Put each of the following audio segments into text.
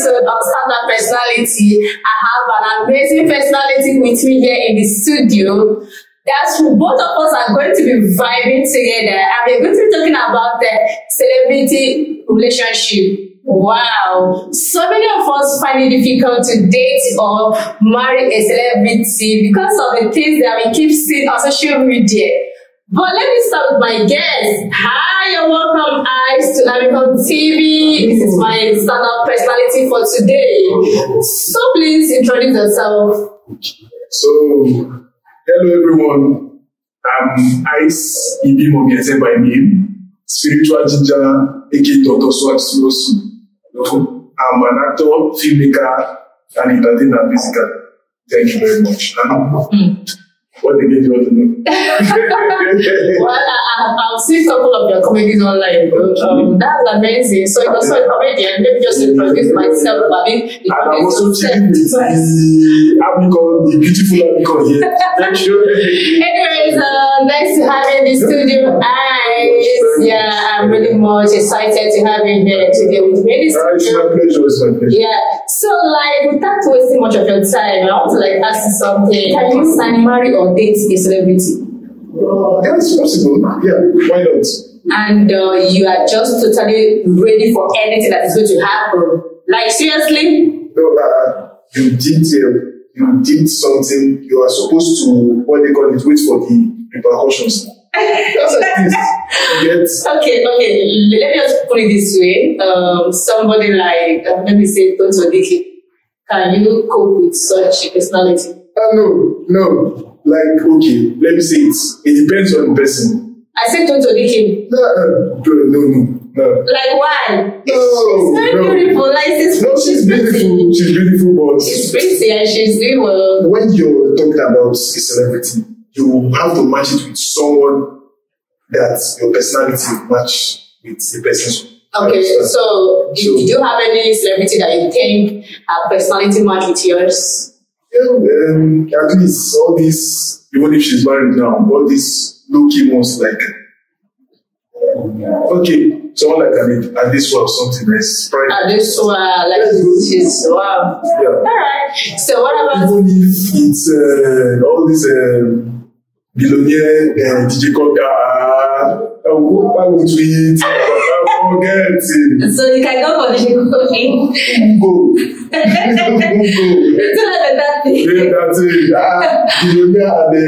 episode of Stand Up Personality, I have an amazing personality with me here in the studio. That's who both of us are going to be vibing together and we're going to be talking about the celebrity relationship. Wow. So many of us find it difficult to date or marry a celebrity because of the things that we keep seeing on social media. But let me start with my guest. Hi and welcome, Ice, to Amicon TV. This is my stand-up personality for today. So please introduce yourself. So, hello everyone. I'm Ice Ibimobiese by name, spiritual ginger, aka Dr. Swag Surosu. I'm an actor, filmmaker, and entertainer basically. Thank you very much. Hmm. What did you want to know? well, I, I've seen a couple of your comedies online. Um, that's amazing. So you're also a comedian. Let me just introduce myself. I mean, And I'm also with the Amicon, the beautiful Amicon here. Thank you. Anyways, uh, nice to have you in the studio. Ice. Yeah, I'm really much excited to have you here today with me. Uh, It's my pleasure. It's my pleasure. Yeah. So like without wasting much of your time, I want to like ask you something. Can you sign, marry or date a celebrity? Yeah, it's possible. Yeah, why not? And uh, you are just totally ready for anything that is going to happen. Like seriously? No, uh, you did uh, you did something. You are supposed to what they call it. Wait for the repercussions. That's like this. You Okay, okay. Let me just put it this way. Um, somebody like uh, let me say Tonto Dikeh, can you cope with such a personality? uh, no, no. Like okay, let me say it. It depends on the person. I said Tonto Dikeh. No, uh, no, no, no, no. Like why? No, she's very no. beautiful. Like she's, No, she's beautiful. She's beautiful, but She's pretty and she's doing well. when you're talking about a celebrity, you have to match it with someone that your personality match with the person. Okay, so did, So- did you have any celebrity that you think her personality match with yours? Yeah, um, at least all these, even if she's married now, all these low key ones like, okay, someone like Anit, and this was something that's private. And this one, like she's wow. Yeah. All right. So what about Even if it's uh, all these um, billionaire uh, DJ uh, why would we eat? I forget it. so you can go for the cooking. Go. Go. Not like that thing. Yeah, that's it. Ah, billionaire and the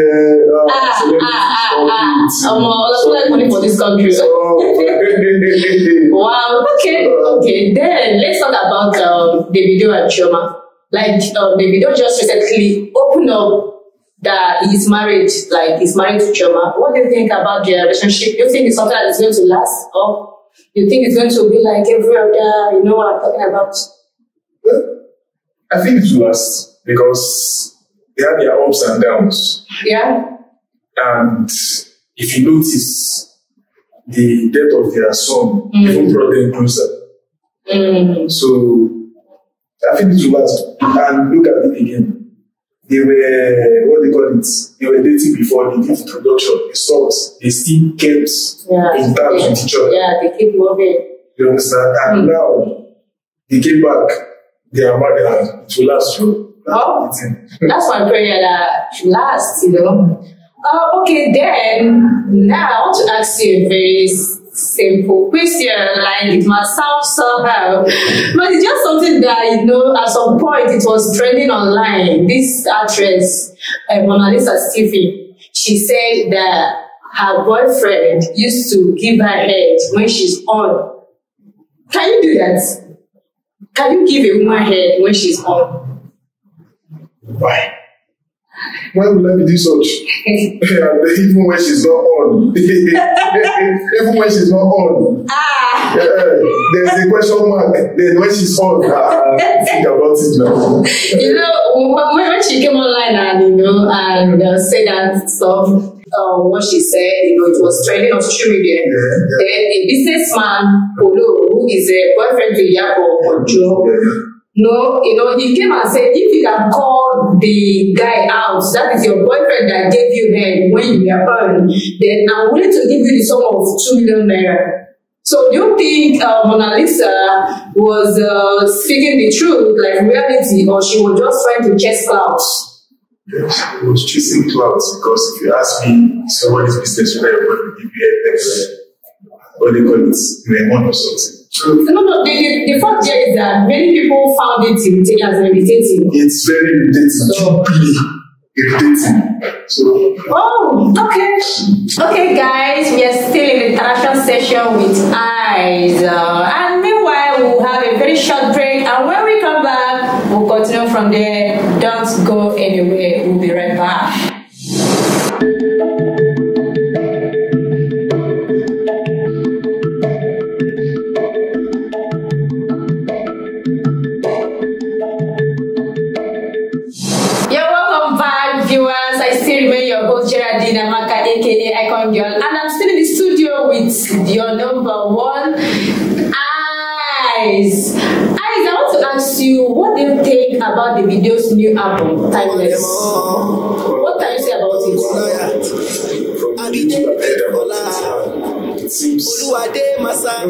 uh, Ah, celebrities ah, ah, all ah. it. Um, let's like money for this country. So, Wow. Okay. Okay. Then let's talk about um, the video and Chioma. Like um, the video just recently opened up that he's married. Like he's married to Chioma. What do you think about their relationship? Do you think it's something that is going to last, or you think it's going to be like every other? You know what I'm talking about? I think it will last because they have their ups and downs. Yeah. And if you notice, the death of their son Mm. even brought them closer. Mm. So I think it will last. And look at it again. They were, what they call it, they were dating before they did introduction. They stopped. They still kept Yeah. in touch yeah. with each other. Yeah. They keep moving. You understand? And Mm. now they came back. They are married and it will last. You Oh. That's my prayer that should last, you know. Uh, okay, then now I want to ask you a very simple question. Like it must sound somehow, but it's just something that you know. At some point, it was trending online. This actress, uh, Monalisa Stephen, she said that her boyfriend used to give her head when she's on. Can you do that? Can you give a woman head when she's on? Why? Why would I be do such? Even when she's not on. even when she's not on. Ah. Yeah, there's a question mark. Then when she's on, uh, think about it now. you know, when, when she came online and you know and uh, said that stuff, uh, what she said, you know, it was trending on social media. Yeah, yeah. Then a businessman, Polo, who is a boyfriend to Yabo Ojo, Yeah. No, you know, he came and said, if you can call the guy out, that is your boyfriend that gave you head when you were born, then I'm willing to give you the sum of two million naira. So do you think uh, Monalisa was uh, speaking the truth, like reality, or she was just trying to chase clouds? Yes, was chasing clouds because if you ask me, somebody's business whether you're going to give you a what they call it, lemon or something. So No, no, the, the, the fact here is that many people found it irritating as irritating. it's very irritating, So- irritating. So Oh, okay. Okay, guys, we are still in interaction session with eyes. Uh, and meanwhile, we'll have a very short break. And when we come back, we'll continue from there. Don't go anywhere. We'll be right your number one, Eyes. Eyes, I want to ask you, what do you think about the video's new album, Timeless? What can you say about it? olúwadé masa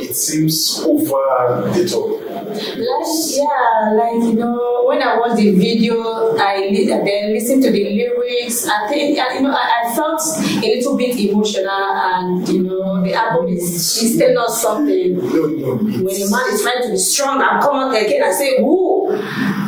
it seems over the top. Like, yeah, like you know, when I watched the video, I li- then listened to the lyrics. I think, you know, I, I felt a little bit emotional, and you know, the album is, is telling us something. No, no, When a man is trying to be strong and come out again and say, "Who?"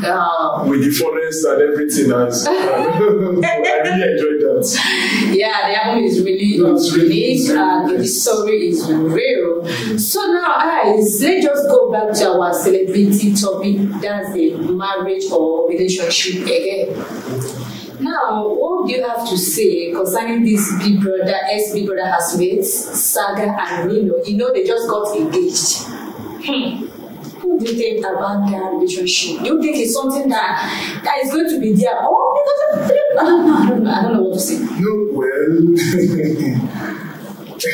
Uh, with the forest and everything else. I really enjoyed that. yeah, the album is really No, it's really- unique, it's very and the story is real. So now, guys, let's just go back to our celebrity topic. That's the marriage or relationship again. Now, what do you have to say concerning this Big Brother, ex Big Brother housemates, Saga and Nino? You know, they just got engaged. Hmm. You think about their relationship? Do you think it's something that that is going to be there? Oh, because of, I don't know, I don't know, I don't know what to say. No, well,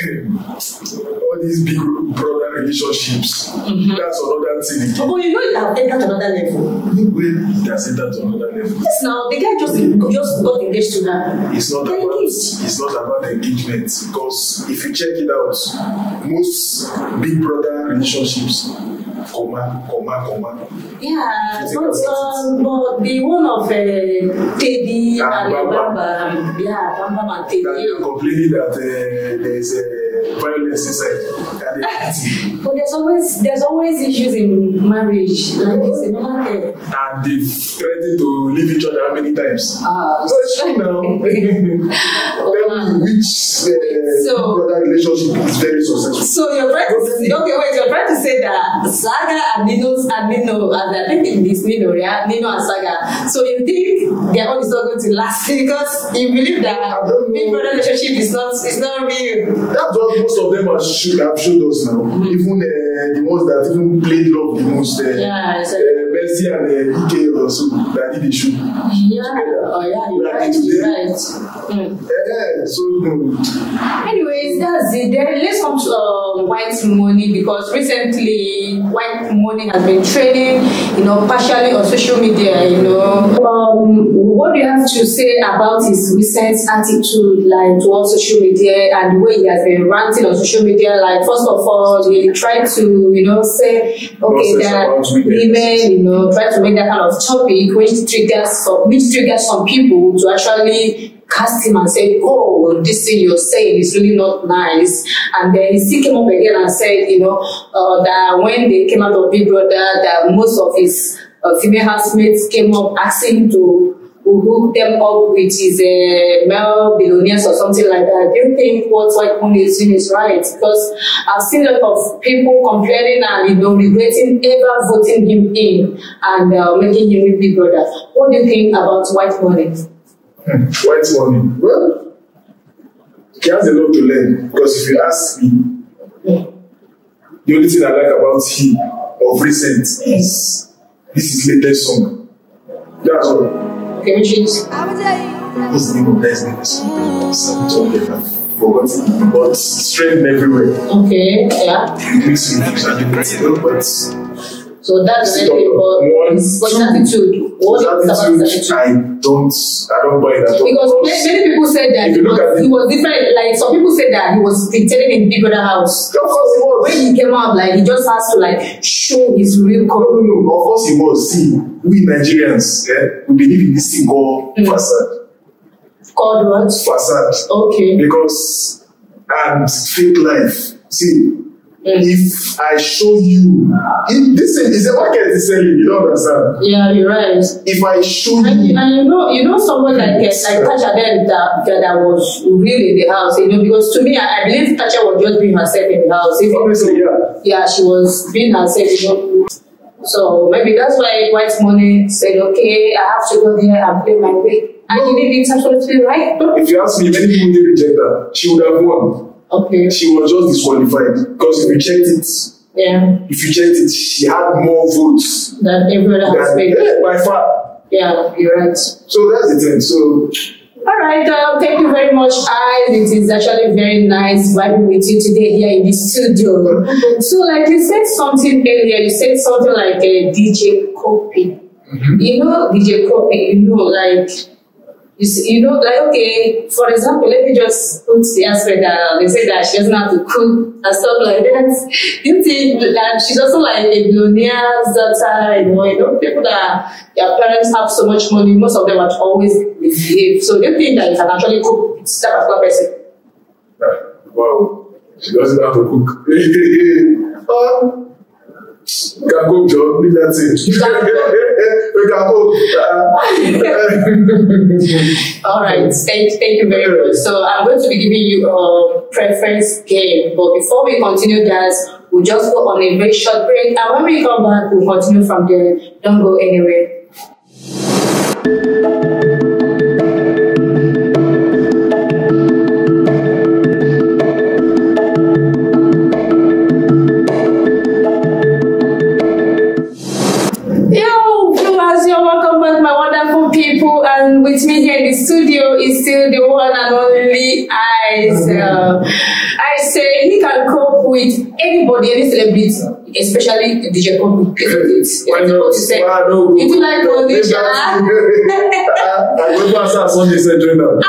all these big brother relationships, that's another thing. Oh, you know, it have entered another level. Well, that's that's another level. Yes, now the guy just just got engaged to her. It's not They're about engaged. it's not about engagement because if you check it out, most big brother relationships, comma, comma, comma. Yeah, but, um, but the one of uh, Teddy And and Bam Bam. Bamba, yeah, Bam Bam and That Teddy. you're complaining that uh, there's uh, violence inside. They- But there's always there's always issues in marriage. Like it's another thing. and they've threatened to leave each other how many times? Uh, So it's true now. Me which uh, So- brother relationship is very successful. So trying to say, okay, wait, you're trying to say that Saga and Nino's and Nino, and I think in this Nino, yeah, Nino and Saga. So you think their own is not going to last because you believe that big brother relationship is not is not real. That's what most of them have, should have showed us now. Even uh, the ones that even played love the most. Uh, Yeah, uh, Mercy and uh, Ike also that did the show. Yeah. Oh yeah, you're right. You're right. Mm. Uh, so um, Anyways, that's it. Then let's come to um, white money because recently white money has been trending, you know, partially on social media. You know, um, what do you have to say about his recent attitude, like towards social media and the way he has been ranting on social media? Like, first of all, he tried to, you know, say, okay, that women. women, you know, try to make that kind of topic which triggers some, which triggers some people to actually cast him and say, oh, this thing you're saying is really not nice. And then he still came up again and said, you know, uh, that when they came out of Big Brother, that most of his uh, female housemates came up asking to hook them up with his uh, male billionaires or something like that. Do you think what White Money is doing is right? Because I've seen a lot of people complaining and you know regretting ever voting him in and uh, making him a big brother. What do you think about White Money? white money. Well, he has a lot to learn because if you ask me, the only thing I like about him of recent is this is latest song. That's all. Can we? What's the name of that latest song? Something I've forgotten. But strength everywhere. Okay, yeah. It makes me feel bit. But so that's the thing. But One, his two. attitude. What attitude, attitude? I don't, I don't buy that. Because many, many people said that he was, he was different. Like some people said that he was dictating in Big Brother house. Of course he was. When he came out, like he just has to like show his real color. no, no. Of course he was. See, we Nigerians, eh, we believe in this thing called Mm. facade. Called what? Facade. Okay. Because, and fake life. See, If I show you, if, this thing is a market is selling, you don't understand. Yeah, you're right. If I show And, you, and you know, you know, someone like Tasha then that, that that was real in the house, you know, because to me, I, I believe Tasha was just being herself in the house. Even Obviously, though- yeah. yeah, she was being herself, you know. So maybe that's why White Money said, okay, I have to go there and play my way. And he did it absolutely right. if you ask me, many people did reject her. She would have won. Okay. She was just disqualified because if you checked it, Yeah. if you checked it, she had more votes than everyone else. than yeah, by far. Yeah, you're right. So that's the thing. So All right, uh, thank you very much, I. It is actually very nice vibing with you today here in the studio. So, like you said something earlier, you said something like uh, DJ Cuppy. You know, DJ Cuppy, you know, like, you, see, you know, like, okay, for example, let me just put the aspect that they say that she doesn't have to cook and stuff like that. You think that she's also like a billionaire's daughter, you know, you know, people that their parents have so much money, most of them are always misbehave. So they think that you can actually cook with that particular person. wow, she doesn't have to cook. uh, cook, Joe. Leave that thing. we can. Uh, All right, thank, thank you very much. So I'm going to be giving you a preference game, but before we continue that, we'll just go on a very short break, and when we come back, we'll continue from there. Don't go anywhere. He can cope with anybody, any celebrity, especially DJ Kobe. Why not? Why not? If you like that thing. I go pass her Sunday Central now.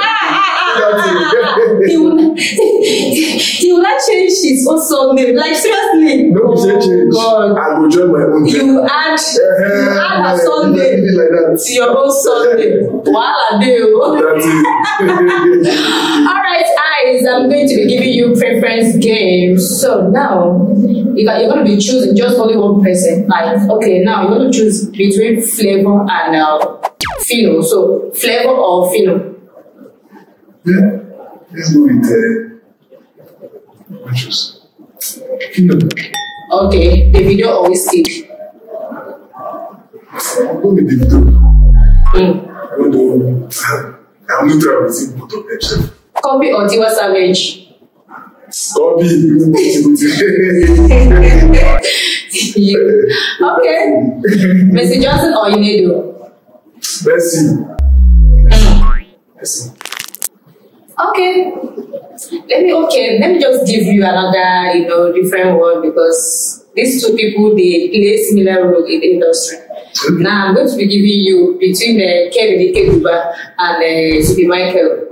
He will he will not change his own surname. Like seriously. No, oh, she change. God. I go join my own. You add you add a Leave it like to your own Sunday. Wahala dey o. That's it. Alright, eyes, I'm going to be giving you preference games. So now you got, you're going to be choosing just only one person. Like, okay, now you're going to choose between flavor and uh, Fino. So flavor or Fino. Yeah? Let's eh? go with uh, matches. Kingdom. Okay, the video always sick. Hmm. I'm go with the video. Mm. I don't know. I'm not trying to see both of them. Copy or Tiwa Savage. Copy. okay. Messi Johnson or Inedo? Messi. Hmm. Messi. Okay. Let me okay. Let me just give you another, you know, different one because these two people they play similar role in the industry. Now I'm going to be giving you between uh, Kevin Ikeduba and uh, Zubi Michael.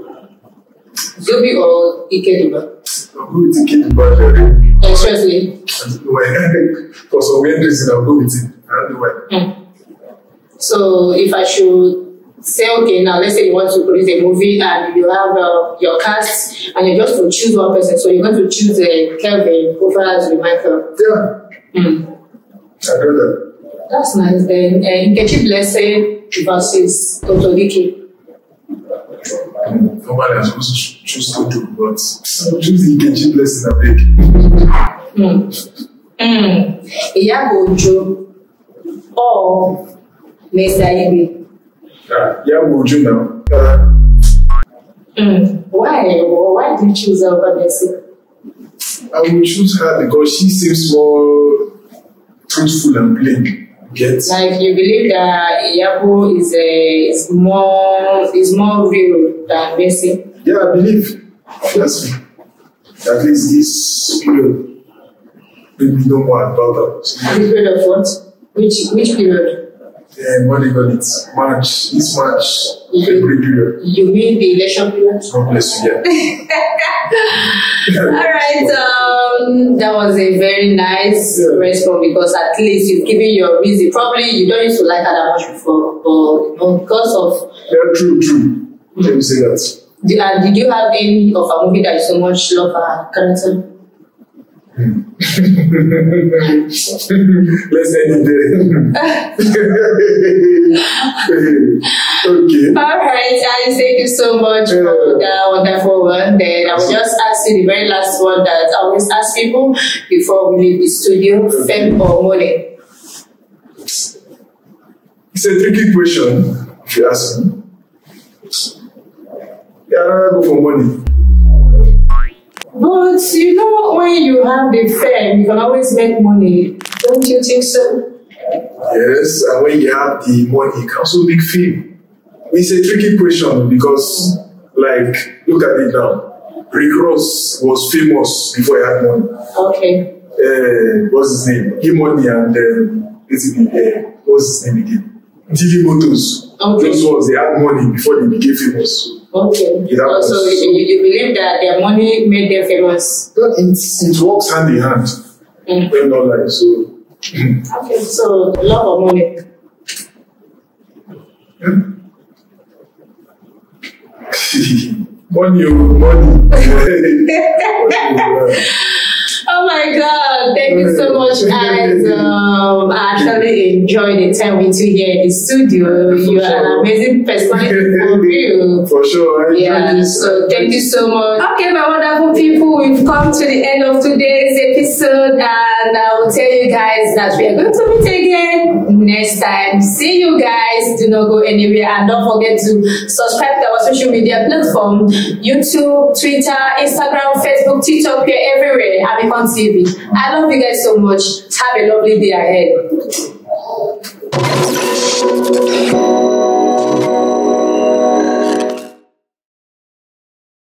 Zubi or Ikeduba? I'll go with the kid Bajari. Uh, seriously. I don't know why. For some weird reason, I'll go with it. I don't know why. Hmm. So if I should say, okay, now let's say you want to produce a movie and you have uh, your cast and you're just to choose one person, so you're going to choose uh, Kevin over Michael. Yeah. Hmm. I know that. That's nice. Then uh, Nkechi Blessing versus Tonto Dikeh. Normally, I'm supposed to choose Toto, but I'll choose the Nkechi blessing, I beg. Hmm. Hmm. Iyabo Ojo or Mercy Aigbe. Ah, yeah, would you know? Uh. Why? Why did you choose her over Mercy? I will choose her because she seems more truthful and plain. Get? Like you believe that Iyabo is a is more is more real than Mercy. Yeah, I believe. Me. At least this, period maybe know more about her. Have you heard of what? Which which period? Yeah, what they call it? March. This March. February period. You mean the election period? God bless you. Yeah. All right. Um, that was a very nice Yeah. response because at least you've given your reason. Probably you don't used to like her that much before, but you know, because of Yeah, true, true. Let me say that. the- and did you have any of a movie that you so much love her character? End it there. okay. All right, Alice, thank you so much for that wonderful one. Then I will just ask you the very last one that I always ask people before we leave the studio: fame or money? It's a tricky question, if you ask me. Yeah, rather go for money. But you know, when you have the fame, you can always make money. Don't you think so? Yes, and when you have the money, it can also make fame. It's a tricky question because, like, look at it now. Rick Ross was famous before he had money. Okay. Uh, what's his name? He money and um, his name? Uh, what's his name again? Diddy Motors. Okay. Those ones they had money before they became famous. Okay. That so was- you, you believe that their money made them famous? So it, it works hand in hand. Mm. When not like so. Okay. So love or money? money, oh, money. Oh my God! Thank you so much, guys. Um, I actually enjoyed the time with you here in the studio. You are an amazing personality for real. For sure. I Yeah, so thank you so much. Okay, my wonderful people, we've come to the end of today's episode, and I will tell you guys that we are going to meet again next time. See you guys. Do not go anywhere, and don't forget to subscribe to our social media platform: YouTube, Twitter, Instagram, Facebook, TikTok. We're everywhere. Amicon TV. I love you guys so much. Have a lovely day ahead.